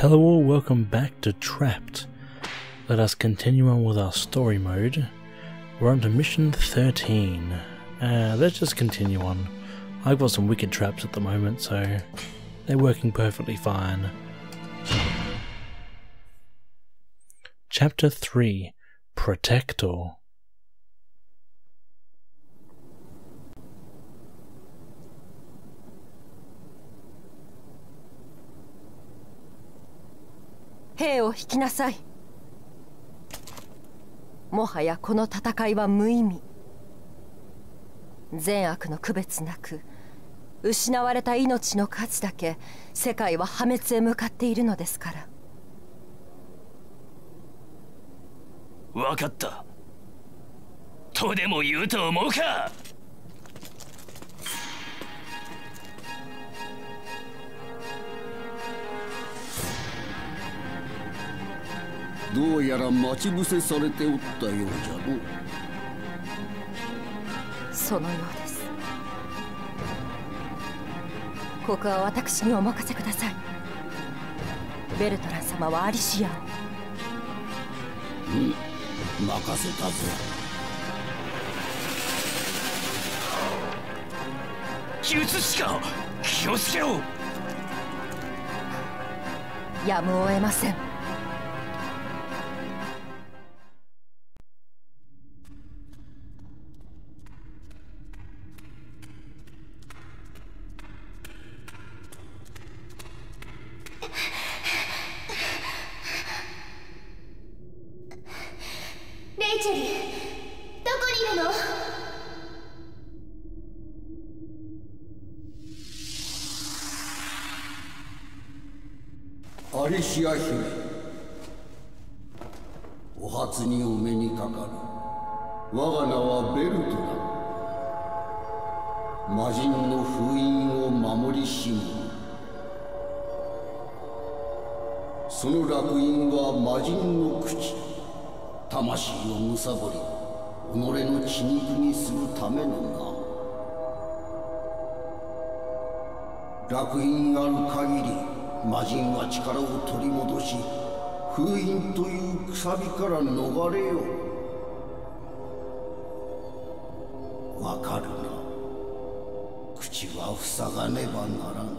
Hello all, welcome back to Trapt. Let us continue on with our story mode. We're on to mission 13. Uh, let's just continue on. I've got some wicked traps at the moment, so they're working perfectly fine. Chapter 3 Protector 兵を引きなさい。もはやこの戦いは無意味。善悪の区別なく失われた命の数だけ世界は破滅へ向かっているのですから。分かった。とでも言うと思うか。どうやら待ち伏せされておったようじゃの。そのようです。ここは私にお任せください。ベルトラン様はアリシアを。うん任せたぞ術師か気をつけろ。やむを得ません姫。お初にお目にかかる。我が名はベルトだ。魔人の封印を守りし者その烙印は魔人の口。魂を貪り己の血肉にするためのな烙印ある限り魔人は力を取り戻し封印というくさびから逃れよう。わかるな。口は塞がねばならん。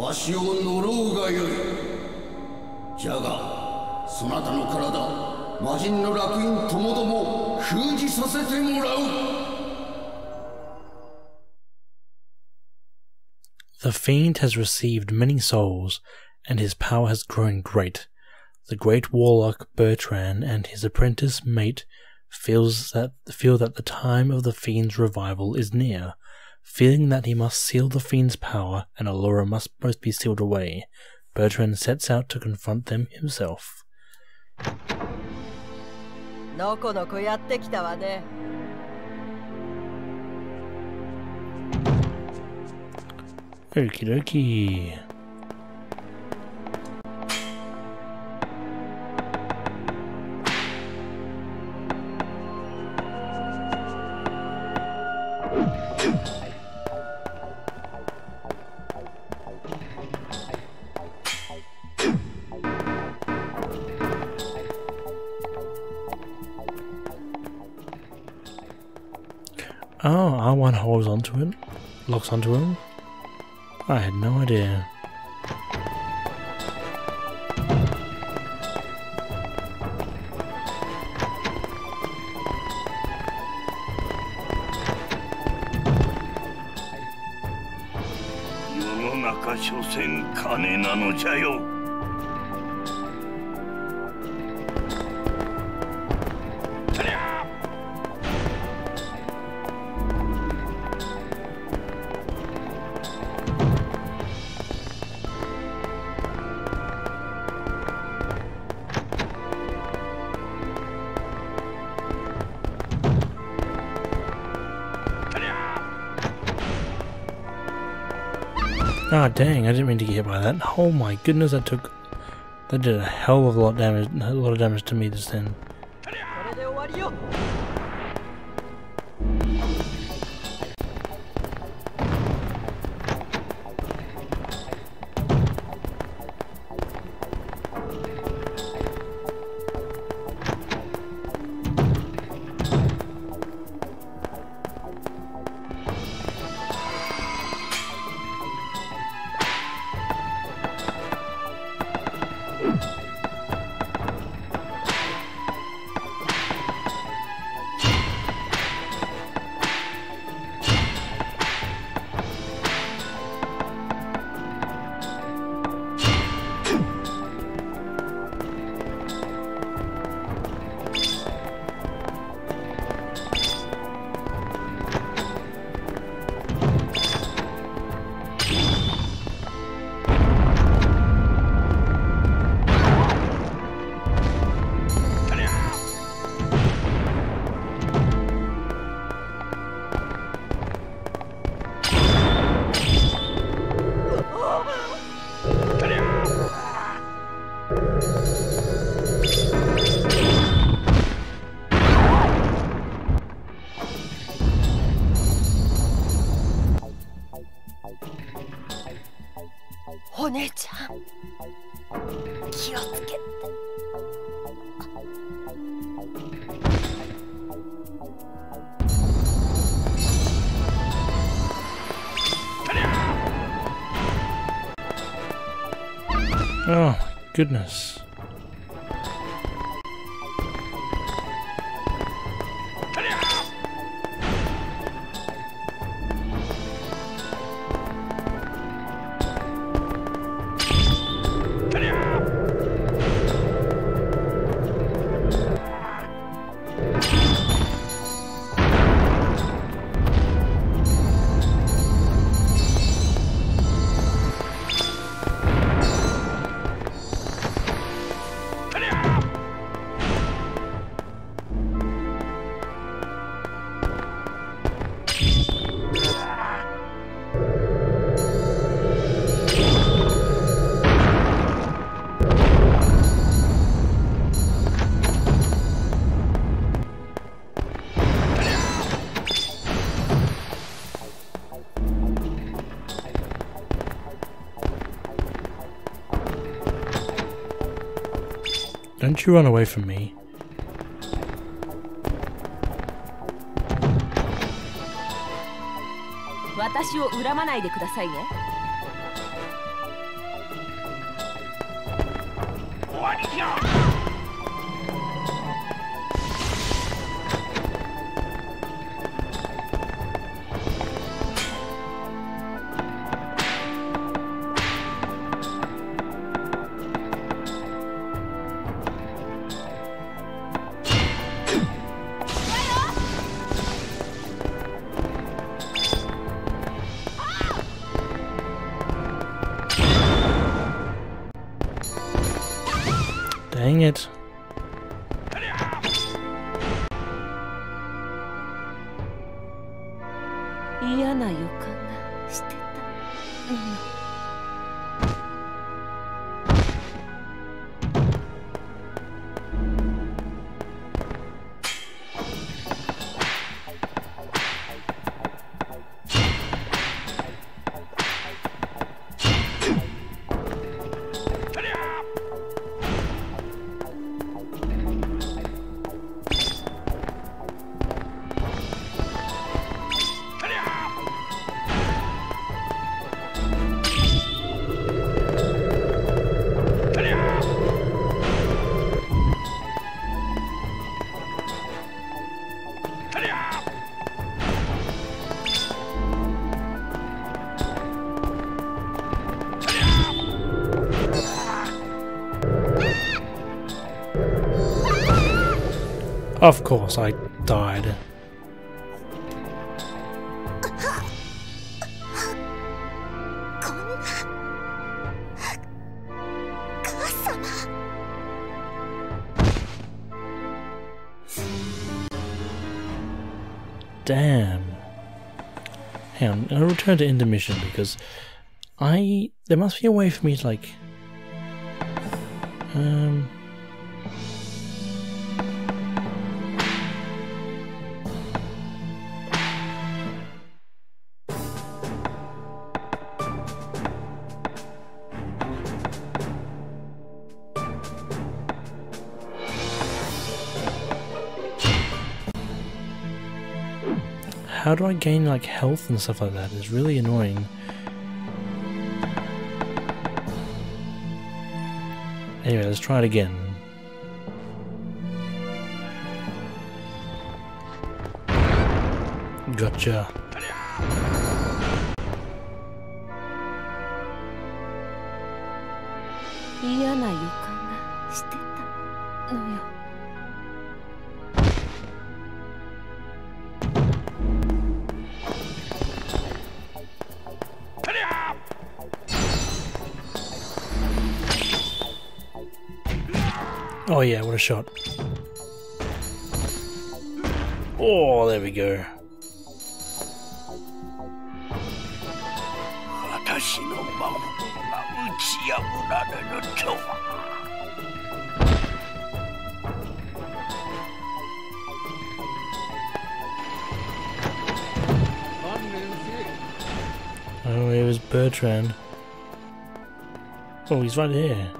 わしを呪うがよい。じゃがそなたの体魔人の烙印ともども封じさせてもらう。The fiend has received many souls, and his power has grown great. The great warlock Bertrand and his apprentice mate feels that feel that the time of the fiend's revival is near, feeling that he must seal the fiend's power and Allura must both be sealed away. Bertrand sets out to confront them himself. no no no yateki のこのこやってきたわね。Okie dokie. Oh, R1 holds onto it, locks onto him. I had no idea. Yononaka 所詮金なのじゃよ Ah, dang, I didn't mean to get hit by that. Oh my goodness, that took... That did a hell of a lot of damage, a lot of damage to me just then. 姉ちゃん気をつけて Oh, goodness. Don't you run away from me. 私を恨まないでくださいね。終わりじゃ。Dang it. Of course, I died. Damn. Hang on, I'll return to intermission because I there must be a way for me to like um How do I gain like health and stuff like that? It's really annoying. Anyway, let's try it again. Gotcha. Oh yeah, what a shot. Oh, there we go. Oh, it was Bertrand. Oh, he's right here.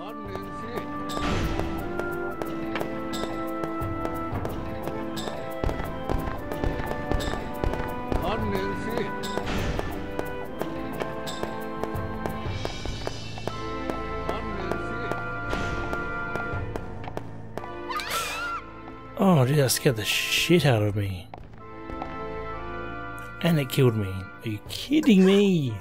Oh, dude, that scared the shit out of me. And it killed me. Are you kidding me?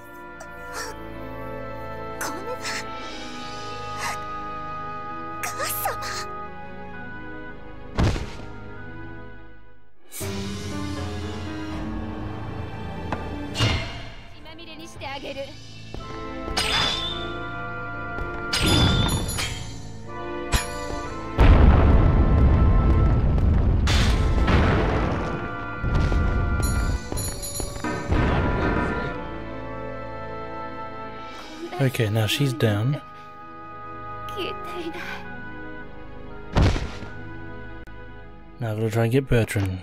Okay, now she's down. Now I'm gonna try and get Bertrand.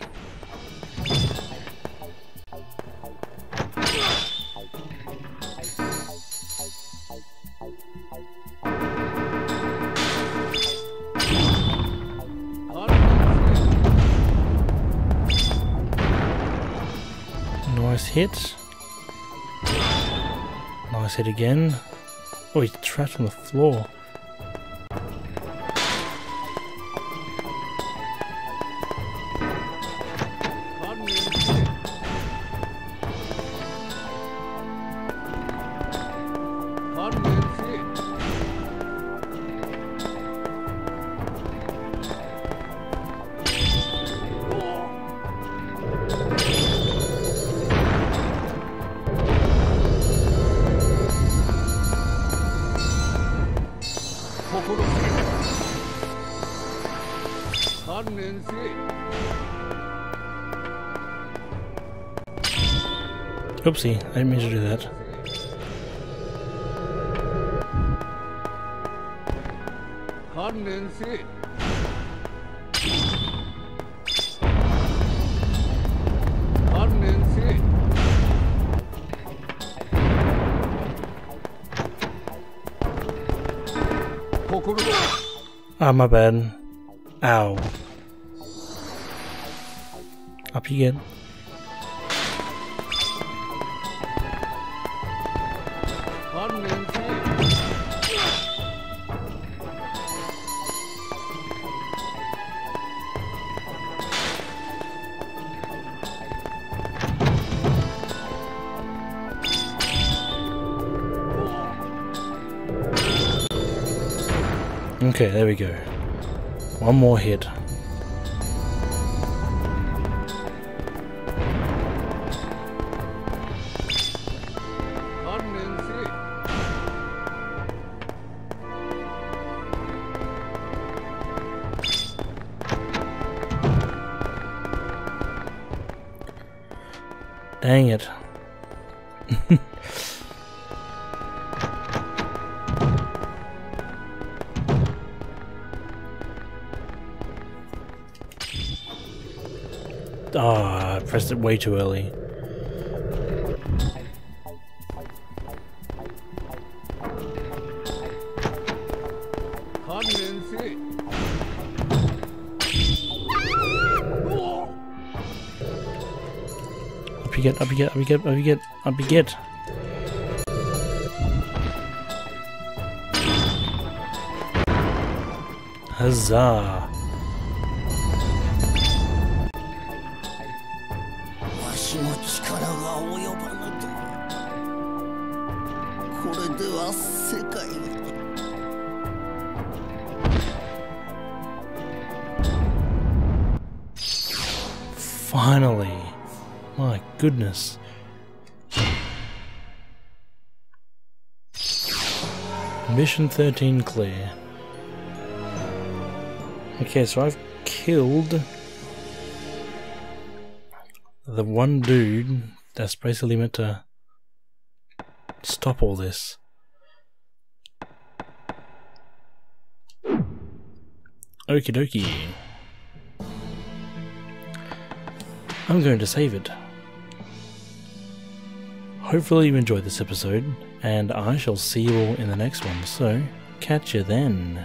Nice hit. Nice hit again. Oh, he's trapped on the floor. Oopsie, I didn't mean to do that. Ah, my bad. Ow. Up get. Okay, there we go. One more hit. Dang it. Ah, I pressed it way too early. I'll be good. I'll be good. I'll be good. I'll be good. Huzzah! Finally. Goodness. Mission 13 clear. Okay, so I've killed the one dude that's basically meant to stop all this. Okie dokie. I'm going to save it. Hopefully, you enjoyed this episode, and I shall see you all in the next one. So, catch you then.